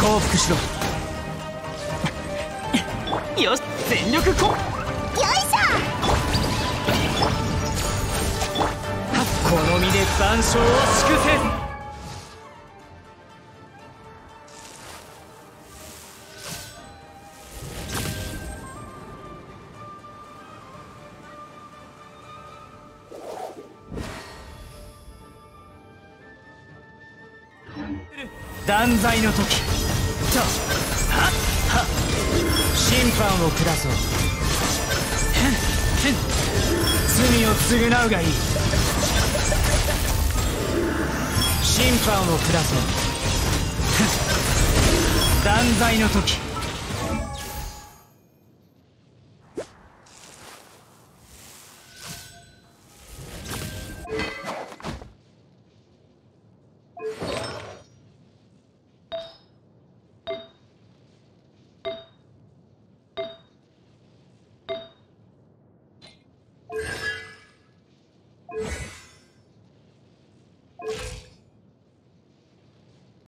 降伏しろ。よし全力こよいしょ。この身で残照を祝せ。断罪の時と。はっはっ。審判を下そう。へんへん。罪を償うがいい。審判を下そう。ふん。断罪の時。